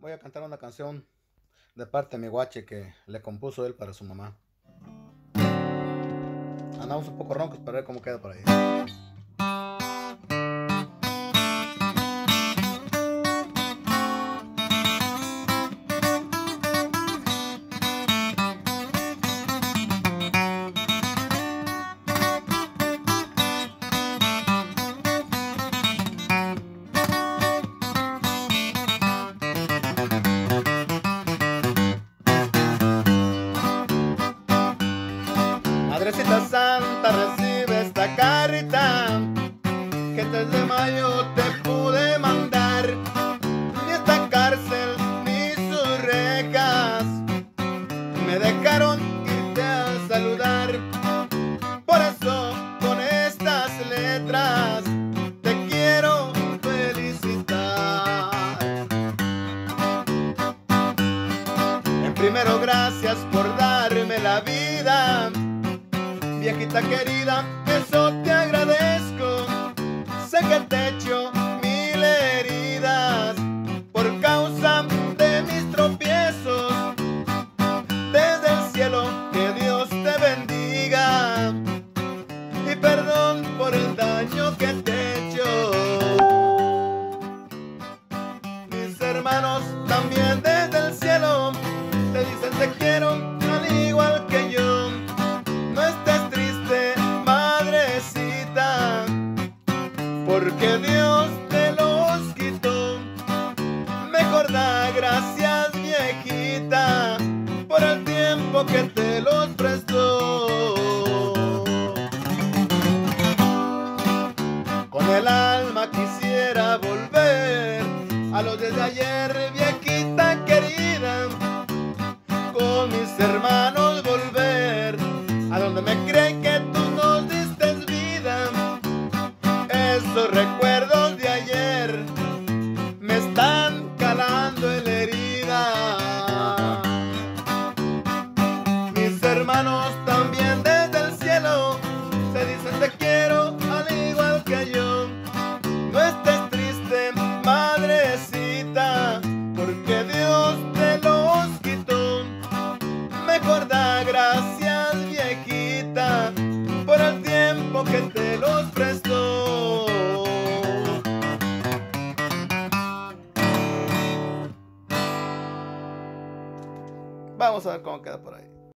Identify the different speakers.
Speaker 1: voy a cantar una canción de parte de mi guache que le compuso él para su mamá. Andamos un poco roncos para ver cómo queda por ahí. Madrecita Santa, recibe esta carita que desde mayo te pude mandar. Ni esta cárcel ni sus rejas me dejaron irte a saludar. Por eso con estas letras te quiero felicitar. En primero, gracias por darme la vida viejita querida, eso te agradezco. Sé que te he hecho mil heridas por causa de mis tropiezos. Desde el cielo, que Dios te bendiga y perdón por el daño que te he. Mis hermanos también porque Dios te los quitó. Mejor da gracias, viejita, por el tiempo que te los prestó. Con el alma quisiera volver a los desde ayer, viejita querida, con mis hermanos También desde el cielo te dicen te quiero al igual que yo. No estés triste, madrecita, porque Dios te los quitó. Mejor da gracias, viejita, por el tiempo que te los prestó. Vamos a ver cómo queda por ahí.